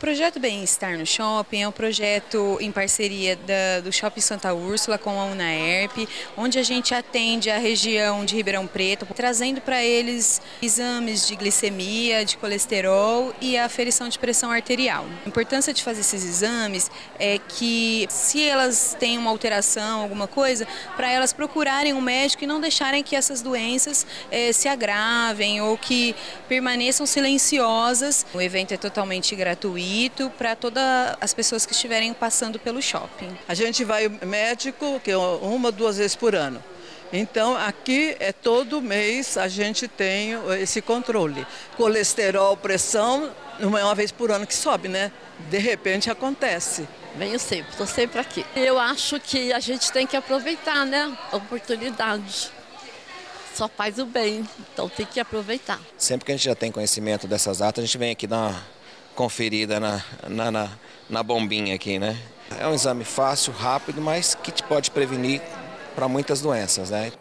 projeto Bem-Estar no Shopping é um projeto em parceria da, do Shopping Santa Úrsula com a UNAERP, onde a gente atende a região de Ribeirão Preto, trazendo para eles exames de glicemia, de colesterol e a aferição de pressão arterial. A importância de fazer esses exames é que, se elas têm uma alteração, alguma coisa, para elas procurarem um médico e não deixarem que essas doenças eh, se agravem ou que permaneçam silenciosas. O evento é totalmente gratuito gratuito para todas as pessoas que estiverem passando pelo shopping. A gente vai ao médico que é uma, duas vezes por ano. Então, aqui é todo mês a gente tem esse controle. Colesterol, pressão, uma, uma vez por ano que sobe, né? De repente acontece. Venho sempre, estou sempre aqui. Eu acho que a gente tem que aproveitar, né? A oportunidade. Só faz o bem, então tem que aproveitar. Sempre que a gente já tem conhecimento dessas datas, a gente vem aqui dar uma conferida na, na, na, na bombinha aqui, né? É um exame fácil, rápido, mas que te pode prevenir para muitas doenças, né?